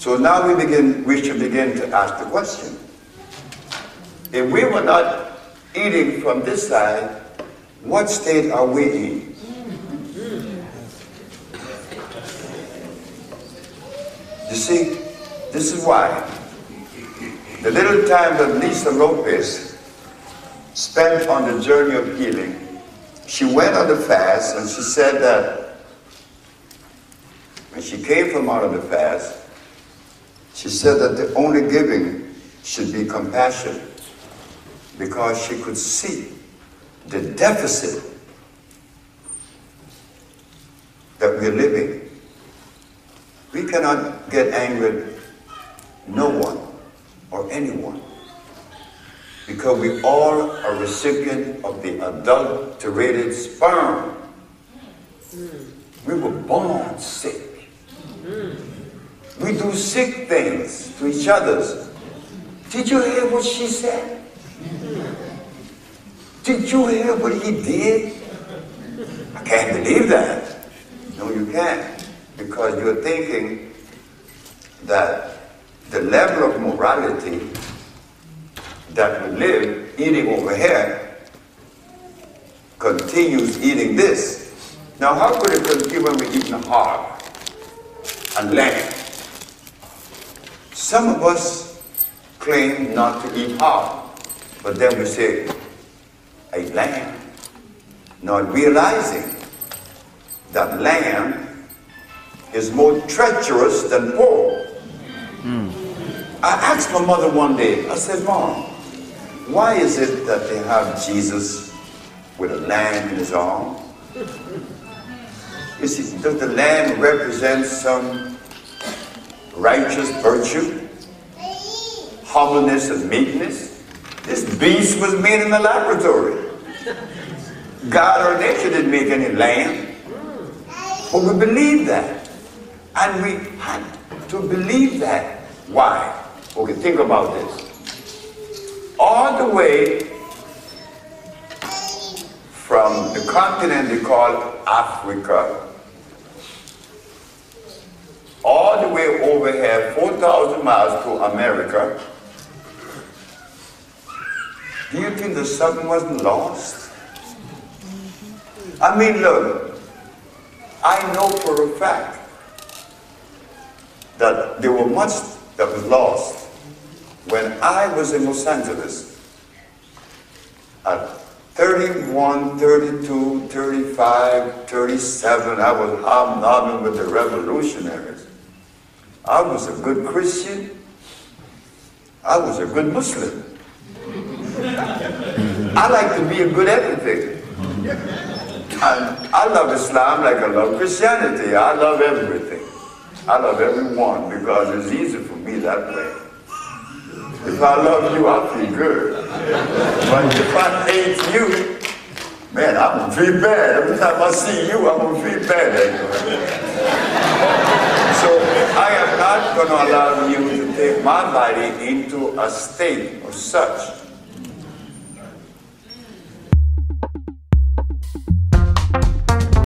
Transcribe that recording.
So now we begin, we should begin to ask the question. If we were not eating from this side, what state are we in? You see, this is why the little time that Lisa Lopes spent on the journey of healing, she went on the fast and she said that when she came from out of the fast, she said that the only giving should be compassion because she could see the deficit that we're living. We cannot get angry at no one or anyone because we all are recipient of the adulterated sperm. Hmm. We were born sick. We do sick things to each other. Did you hear what she said? Did you hear what he did? I can't believe that. No, you can't. Because you're thinking that the level of morality that we live eating over here continues eating this. Now, how could it continue when we're eating hog and lamb? Some of us claim not to eat hog, but then we say, a lamb, not realizing that lamb is more treacherous than pork. Mm. I asked my mother one day, I said, Mom, why is it that they have Jesus with a lamb in his arm? You see, does the lamb represent some righteous virtue, humbleness and meekness. This beast was made in the laboratory. God or nature didn't make any lamb. But we believe that. And we had to believe that. Why? Okay, think about this. All the way from the continent they call Africa all the way over here, 4,000 miles to America, do you think the something wasn't lost? I mean, look, I know for a fact that there were much that was lost when I was in Los Angeles at 31, 32, 35, 37, I was hobnobbing with the revolutionaries. I was a good Christian. I was a good Muslim. I like to be a good everything. And I love Islam like I love Christianity. I love everything. I love everyone because it's easy for me that way. If I love you, I feel good. But if I hate you, man, I'm gonna feel bad. Every time I see you, I'm gonna feel bad. So I am not going to allow you to take my body into a state of such